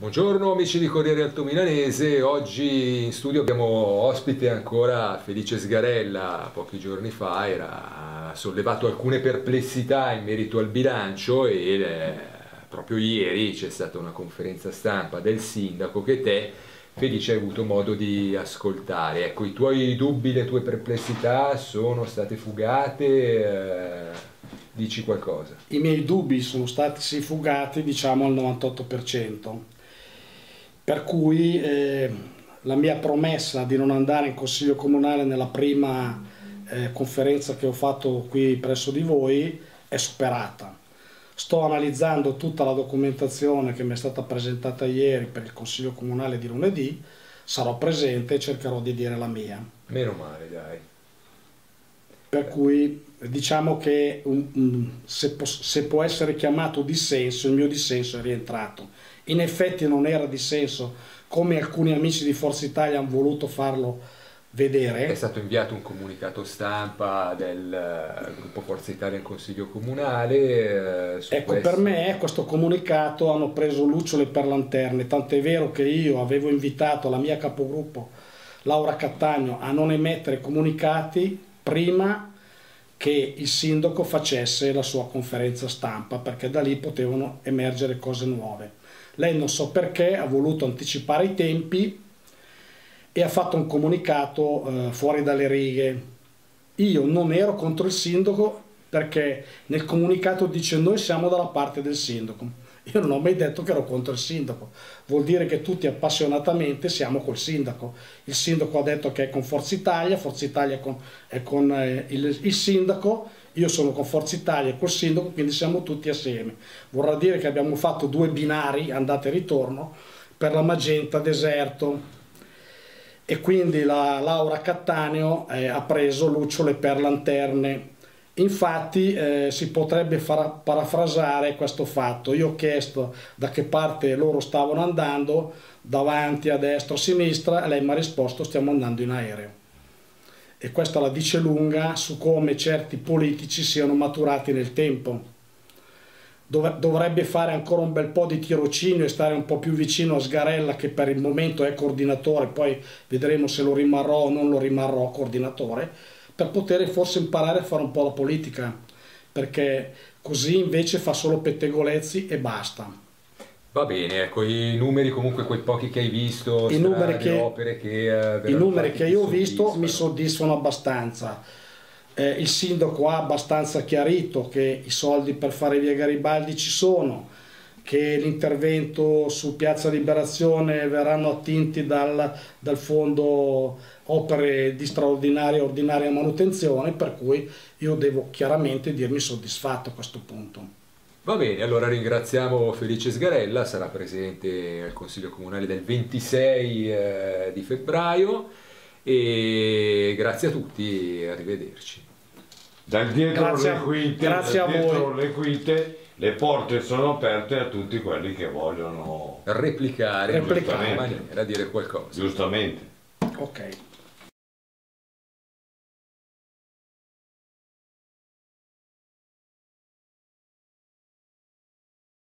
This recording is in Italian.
Buongiorno amici di Corriere Alto Milanese, oggi in studio abbiamo ospite ancora Felice Sgarella, pochi giorni fa era, sollevato alcune perplessità in merito al bilancio e eh, proprio ieri c'è stata una conferenza stampa del sindaco che te Felice hai avuto modo di ascoltare. Ecco, i tuoi dubbi, le tue perplessità sono state fugate? Eh, dici qualcosa? I miei dubbi sono stati fugati diciamo al 98%. Per cui eh, la mia promessa di non andare in consiglio comunale nella prima eh, conferenza che ho fatto qui presso di voi è superata. Sto analizzando tutta la documentazione che mi è stata presentata ieri per il consiglio comunale di lunedì, sarò presente e cercherò di dire la mia. Meno male, dai. Per cui diciamo che um, um, se, se può essere chiamato dissenso, il mio dissenso è rientrato in effetti non era di senso come alcuni amici di Forza Italia hanno voluto farlo vedere. È stato inviato un comunicato stampa del uh, gruppo Forza Italia in Consiglio Comunale. Uh, ecco, questo. per me questo comunicato hanno preso lucciole per lanterne, tant'è vero che io avevo invitato la mia capogruppo Laura Cattagno a non emettere comunicati prima che il sindaco facesse la sua conferenza stampa, perché da lì potevano emergere cose nuove. Lei non so perché ha voluto anticipare i tempi e ha fatto un comunicato eh, fuori dalle righe. Io non ero contro il sindaco perché nel comunicato dice noi siamo dalla parte del sindaco. Io non ho mai detto che ero contro il sindaco, vuol dire che tutti appassionatamente siamo col sindaco. Il sindaco ha detto che è con Forza Italia, Forza Italia è con, è con eh, il, il sindaco io sono con Forza Italia e col sindaco, quindi siamo tutti assieme. Vorrà dire che abbiamo fatto due binari, andata e ritorno, per la Magenta Deserto. E quindi la Laura Cattaneo eh, ha preso lucciole per lanterne. Infatti eh, si potrebbe far, parafrasare questo fatto. Io ho chiesto da che parte loro stavano andando, davanti, a destra, a sinistra, e lei mi ha risposto stiamo andando in aereo e questa la dice lunga su come certi politici siano maturati nel tempo. dovrebbe fare ancora un bel po' di tirocinio e stare un po' più vicino a Sgarella che per il momento è coordinatore, poi vedremo se lo rimarrò o non lo rimarrò coordinatore, per poter forse imparare a fare un po' la politica, perché così invece fa solo pettegolezzi e basta. Va bene, ecco, i numeri comunque quei pochi che hai visto, I numeri che, opere che, eh, I numeri che io ho visto mi soddisfano abbastanza. Eh, il sindaco ha abbastanza chiarito che i soldi per fare via Garibaldi ci sono, che l'intervento su Piazza Liberazione verranno attinti dal, dal fondo opere di straordinaria e ordinaria manutenzione, per cui io devo chiaramente dirmi soddisfatto a questo punto. Va bene, allora ringraziamo Felice Sgarella, sarà presente al Consiglio Comunale del 26 eh, di febbraio e grazie a tutti, arrivederci. Dal dietro, grazie, le, quinte, grazie dal dietro le quinte le porte sono aperte a tutti quelli che vogliono replicare, replicare. in maniera, dire qualcosa. Giustamente. Ok.